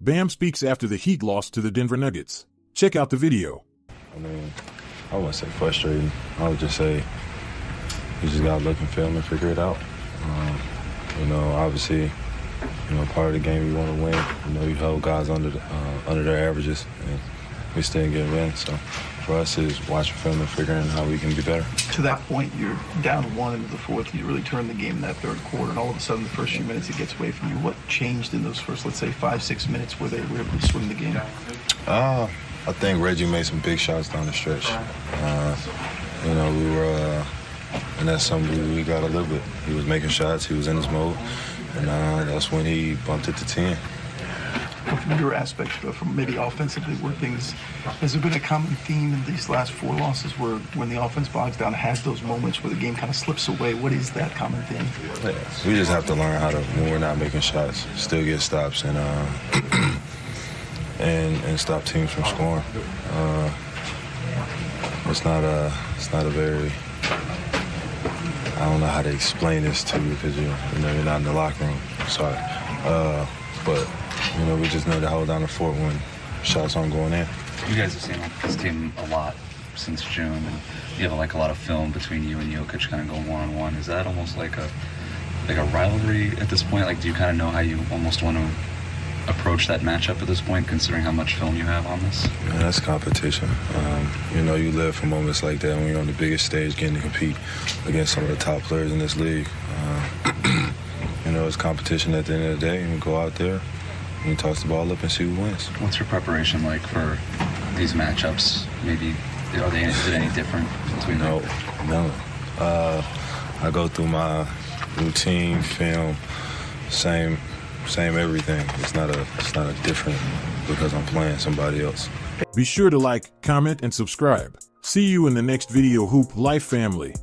Bam speaks after the Heat loss to the Denver Nuggets. Check out the video. I mean, I wouldn't say frustrating. I would just say you just gotta look and film and figure it out. Um, you know, obviously, you know, part of the game you want to win. You know, you hold guys under the, uh, under their averages, and we still get wins. So for us, is watching film and figuring how we can be better. To that point, you're down one into the fourth. You really turn the game in that third quarter, and all of a sudden, the first few minutes, it gets away from you. What changed in those first, let's say, five, six minutes where they were able to swing the game? Uh, I think Reggie made some big shots down the stretch. Uh, you know, we were, uh, and that's something we got to live with. He was making shots, he was in his mode, and uh, that's when he bumped it to 10 from your aspect, from maybe offensively, where things has there been a common theme in these last four losses where when the offense bogs down, has those moments where the game kind of slips away? What is that common theme? We just have to learn how to when we're not making shots, still get stops and uh, and and stop teams from scoring. Uh, it's not a it's not a very I don't know how to explain this to you because you, you know you're not in the locker room. Sorry, uh, but you know, we just know to hold down the fort when shots aren't going in. You guys have seen this team a lot since June, and you have like a lot of film between you and Jokic kind of going one on one. Is that almost like a like a rivalry at this point? Like, do you kind of know how you almost want to approach that matchup at this point, considering how much film you have on this? Yeah, that's competition. Um, you know, you live for moments like that when you're on the biggest stage, getting to compete against some of the top players in this league. Uh, it's competition at the end of the day, and we go out there he toss the ball up and see who wins. What's your preparation like for these matchups? Maybe are they is it any different between no, no. Uh, I go through my routine, film, same, same everything. It's not a, it's not a different because I'm playing somebody else. Be sure to like, comment, and subscribe. See you in the next video, Hoop Life family.